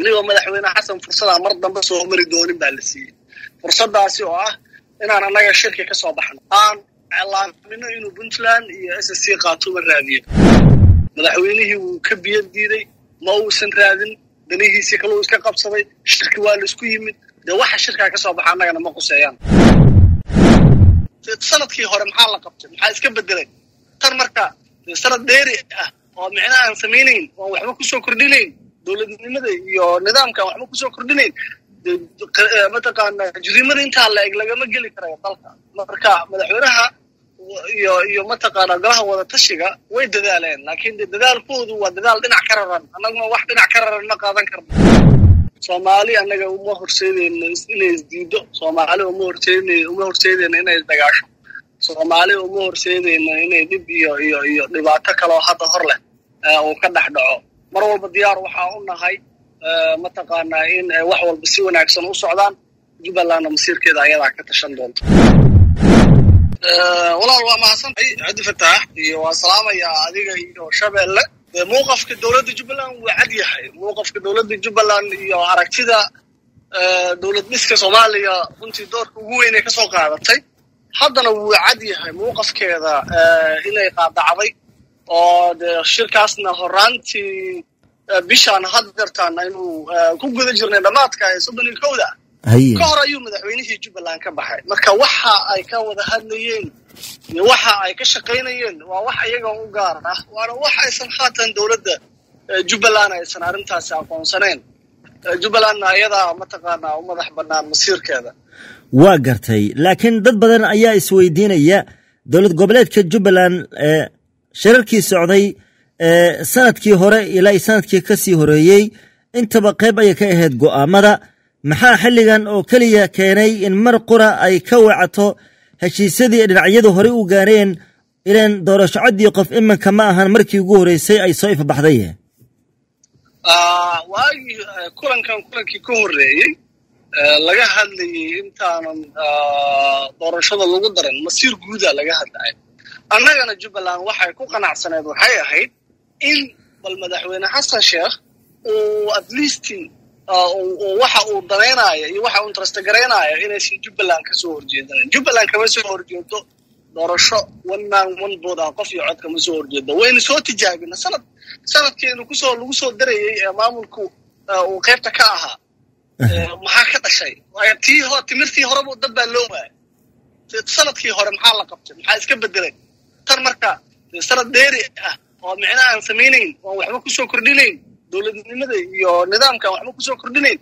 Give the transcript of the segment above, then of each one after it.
weliba madaxweyne xasan fursadaa mar dambe soo mari doonin baa la siiyey. Fursadaasi oo ah inaan annaga shirki ka soo baxno. Aan laamino inuu puntland iyo s c qaatuma raadiyo. Madaxweynihii wuu ka biyo diiday ma uusan raadin danihiisii kaluu iska qabsaday shirki waa la isku yimid. Dee waxa shirkaa ka soo baxa annagana ma quseeyaan. Sanadkii hore maxaa la qabtay? Maxaa iska bedelay tan marka sanad dheeri ah oo micno aan samaynayn oon waxba ku soo kordhinayn dowladnimada iyo nidaamkaan waxba ku soo kordhinayn mataqaana jiriimada intaa la eg lagama geli karayo dalka marka madaxweynaha iyo iyo mataqaana golaha wada tashiga way dadaaleen laakiin de dadaalkoodu waa dadaal dhinac ka raran annaguna wax dhinac ka raran ma qaadan karno soomaali annaga uma horseedeyno inay isdiido soomaali uma horseedn uma horseedeyno inay isdagaasho soomaali uma horseedeyno inay dhib iyo iyo iyo dhibaato kaleo hadda hor leh uu ka dhex dhaco mar walba diyaar waxaa u nahay mataqaanaa in wax walba si wanaagsan u socdaan. Jubbalandna masiirkeeda ayadaa ka tashan doonta walaal waa mahadsantahay cabdi fataax iyo waa salaamayaa adiga iyo shabeelle muuqafka dowladda jubbaland wuu cad yahay. Muuqafka dowladda jubbaland iyo aragtida dowlad dhiska soomaaliya runtii doorka ugu weynay ka soo qaadatay. Haddana wuu cad yahay muuqafkeeda inay qaadacday oo dee shirkaasna horaantii bishaan haddeertaan aynu ku guda jirnay dhammaadka ee soddon iyo kowda. Ka hor ayuu madaxweynihii jubbaland ka baxay. Marka waxa ay ka wada hadlayeen iyo waxa ay ka shaqaynayeen waa wax iyaga u gaar ah waana wax aysan haatan dowladda jubbaland aysan arrintaasi aqoonsaneen. Jubbalandna ayadaa mataqaanaa u madax bannaan masiirkeeda. Waa gartay laakiin dad badan ayaa isweydiinaya dowlad goboleedka jubbaland ee shirarkii socday ee sannadkii hore ilaa sannadkii ka sii horeeyey intaba qayb ayay ka ahayd go'aamada. Maxaa xilligan oo keliya keenay in mar qura ay ka wacato heshiisyadii dhinacyadu horey u gaareen ilaan doorasho coddii qof iminka ma ahan markii ugu horreysay ay soo ifabaxday waagii kulankan kulankii ka horreeyey laga hadlayey intaanan doorashada lagu daran masiir guuda laga hadlaya annagana jubbaland waxay ku qanacsaneed waxay ahayd in bal madaxweyne xasan sheekh uu at least waxa uu danaynaayo iyo waxa uu intrastagaraynaayo inaysan jubbaland ka soo horjeedanan jubbaland kama soo horjeedo doorasho one man one bood ah qof iyo cod kama soo horjeedo. Waynu soo tijaabina sanad sanadkeenu ku soo lagu soo darayey ee maamulku uu qaybta ka ahaa maxaa ka dhashay? Tii timirtii horeba dad baa loo waayay. Sanadkii hore maxaa la qabtay? Maxaa iska bedelay tan marka sanad dheeri ah oo micno aan samaynayn oon waxba ku soo kordhinayn dowladnimada iyo nidaamkaan waxba ku soo kordhinayn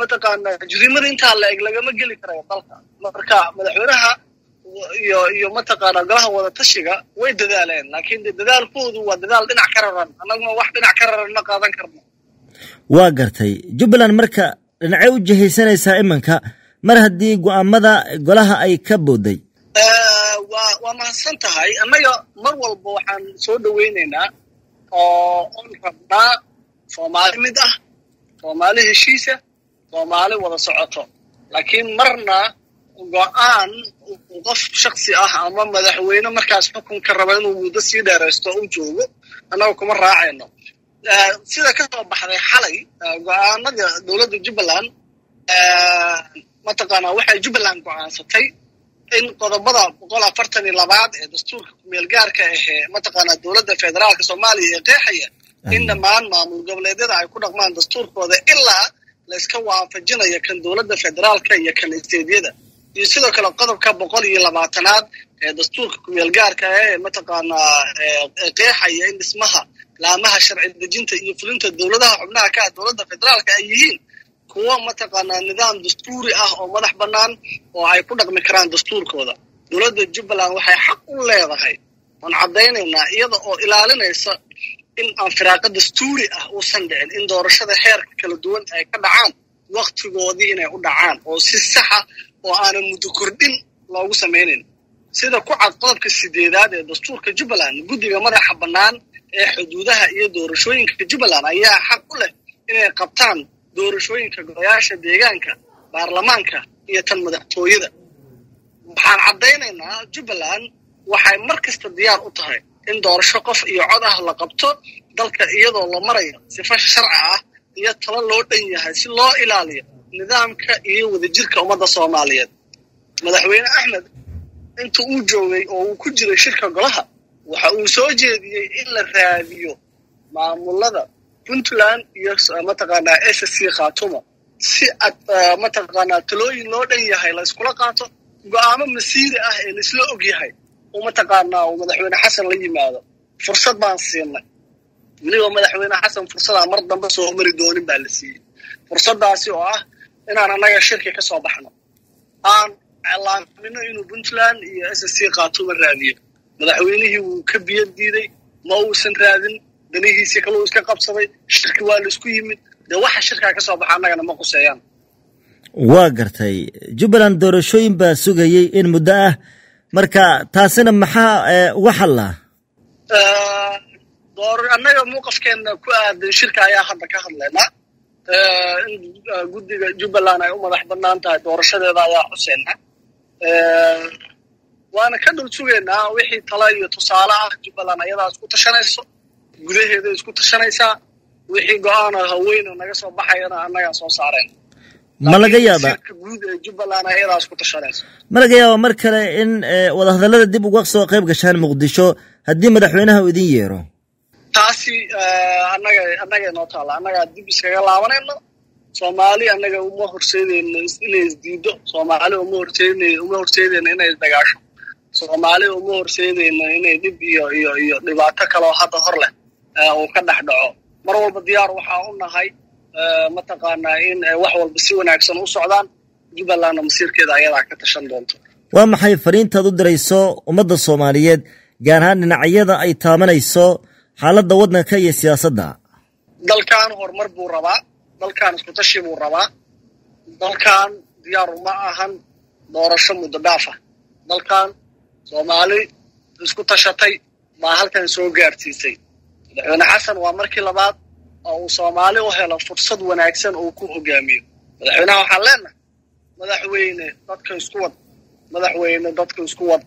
mataqaana jiriimada intaa la eg lagama geli karayo dalka. Marka madaxweynaha iyo iyo mataqaana golaha wada tashiga way dadaaleen laakiin de dadaalkoodu waa dadaal dhinac ka raran annaguna wax dhinac ka raran ma qaadan karno. Waa gartay. Jubbaland marka dhinacay u jihaysanaysaa iminka mar haddii go'aamada golaha ay ka booday waa mahadsan tahay annaga mar walba waxaan soo dhowaynaynaa oo on rabnaa soomaali mid ah soomaali heshiisa soomaali wada socoto. Laakiin marna go'aan qof shaksi ah ama madaxweyne markaas xukunka raba inuu muddo sii dheeraysto u joogo annaga kuma raacayno. Sida ka soo baxday xalay go'aanada dowladda jubbaland mataqaanaa waxay jubbaland go'aansatay in qodobada boqol afartan iyo labaad ee dastuurka kumeel gaarka ahee mataqaanaa dowladda federaalka soomaaliya ee qeexaya in dhammaan maamul goboleedyada ay ku dhaqmaan dastuurkooda ilaa layska waafajinayo kan dowladda federaalka iyo kan isteedyada. Iyo sidoo kale qodobka boqol iyo labaatanaad ee dastuurka kumeel gaarka ee mataqaanaa qeexaya in dhismaha laamaha sharci dejinta iyo fulinta dowladaha xubnaha ka ah dowladda federaalka ay yihiin kuwo mataqaanaa nidaam dastuuri ah oo madax bannaan oo ay ku dhaqmi karaan dastuurkooda. Dowladda jubbaland waxay xaq u leedahay waan caddaynaynaa iyada oo ilaalinaysa in aan firaaqa dastuuri ah uusan dhicin in doorashada heerka kala duwan ay ka dhacaan waktigoodii inay u dhacaan oo si saxa oo aanan muddo kordhin loogu samaynayn sida ku cad qodobka sideedaad ee dastuurka jubbaland guddiga madaxa bannaan ee xuduudaha iyo doorashooyinka jubbaland ayaa xaq u leh inay qabtaan doorashooyinka golayaasha deegaanka baarlamaanka iyo tan madaxtooyada. Waxaan caddaynaynaa jubbaland waxay mar kasta diyaar u tahay in doorasho qof iyo cod ah la qabto dalka iyadoo la marayo sifa sharci ah iyo talo loo dhan yahay si loo ilaaliyo nidaamka iyo wadajirka ummadda soomaaliyeed. Madaxweyne axmed inta uu joogay oo uu ku jiray shirka golaha waxa uu soo jeediyey in la raadiyo maamulada puntland iyo mataqaanaa s c khatuma. Si ad mataqaanaa talooyin loo dhan yahay la iskula qaato go'aamo masiiri ah ee laisla og yahay oo mataqaanaa uu madaxweyne xasan la yimaado. Fursad baan siinay. Weliba madaxweyne xasan fursadaa mar dambe soo mari doonin baa la siiyey. Fursaddaasi oo ah inaan annaga shirki ka soo baxno. Aan laamino inuu puntland iyo s c khatuma raadiyo. Madaxweynihii wuu ka biyo diiday ma uusan raadin danihiisii kaluu iska qabsaday shirki waa la isku yimid dee waxa shirkaa ka soo baxa annagana ma quseeyaan waa gartay jubbaland doorashooyin baa sugayey in muddo ah marka taasina maxaa uga xallaa annaga muuqafkeenna ku aadan shirka ayaa hadda ka hadlaynaa in guddiga jubbaland ay u madax bannaan tahay doorashadeeda ayaa xuseynaa waana ka dhul sugaynaa wixii tala iyo tusaale ah jubbaland ayadaa isku tashanayso gudaheeda isku tashanaysaa wixii go'aana haweyna naga soo baxayana annagaa soo saareen. Ma laga yaabaa guud ee jubbaland ayadaa isku tashanayso ma laga yaaba mar kale in wadahadallada dib uga soo qayb gashaan muqdisho haddii madaxweynaha uu idin yeero? Taasi annaga annagay noo taalla. Annagaa dib iskaga laabanayno. Soomaali annaga uma horseedeyno inay isdiido soomaali uma horseedn uma horseedeyno inay isdagaasho soomaali uma horseedeyno inay dhib iyo iyo iyo dhibaato kaloo hadda hor leh uu ka dhex dhaco. Mar walba diyaar waxaa u nahay mataqaanaa in wax walba si wanaagsan u socdaan jubbalandna masiirkeeda ayadaa ka tashan doonto. Waa maxay fariintaad u dirayso ummadda soomaaliyeed gaar ahaan dhinacyada ay taabanayso xaaladda waddanka iyo siyaasadda? Dalkan horumar buu rabaa dalkan iskutashi buu rabaa dalkan diyaaru ma ahan doorasho muddo dhaafa dalkan soomaali isku tashatay baa halkan soo gaarsiisay madaxweyne xasan waa markii labaad oo uu soomaali u helo fursad wanaagsan uu ku hogaamiyo. Madaxweynaha waxaan leenahay madaxweyne dadka isku wad madaxweyne dadka isku wad.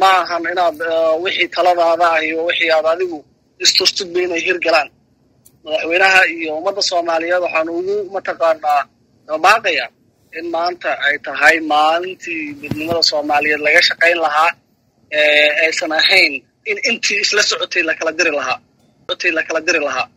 Ma ahan inaad wixii taladaada ah iyo wixii aad adigu istustudba inay hirgalaan madaxweynaha iyo ummadda soomaaliyeed waxaan ugu mataqaanaa baaqayaa in maanta ay tahay maalintii midnimada soomaaliyeed laga shaqayn lahaa aysan ahayn in intii isla socotay lakala diri lahaa lakala diri lahaa